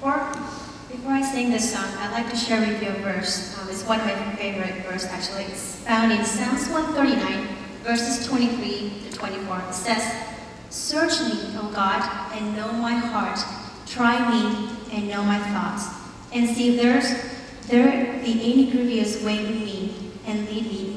Before, before I sing this song, I'd like to share with you a verse. Um, it's one of my favorite verses, actually. It's found in Psalms 139, verses 23 to 24. It says, Search me, O God, and know my heart. Try me and know my thoughts. And see if there's, there be any grievous way in me, and lead me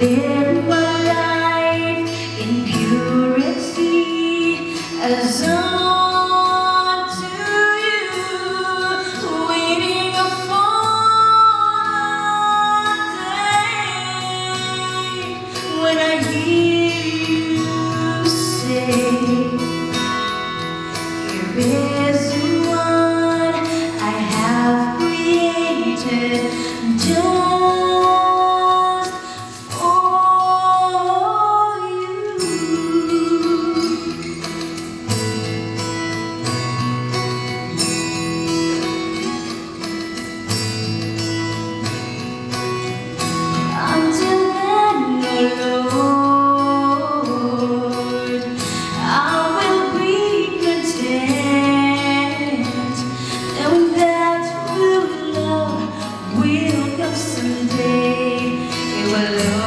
Life in purity as you, waiting for day when I hear will come someday. It will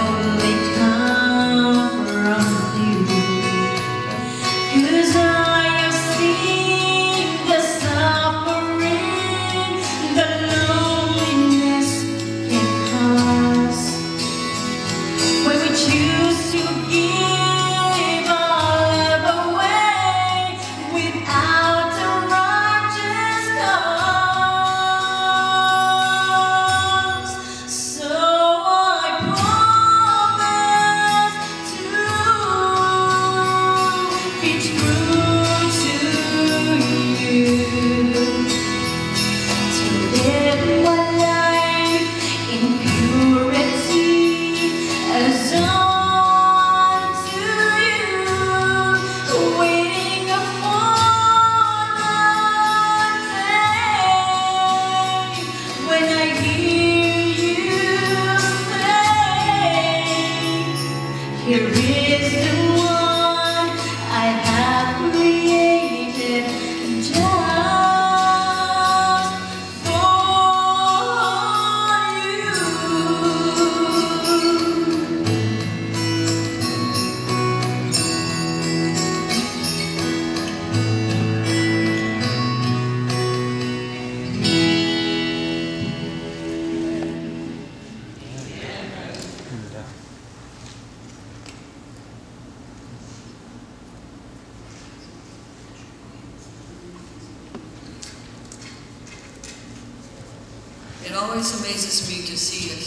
It always amazes me to see a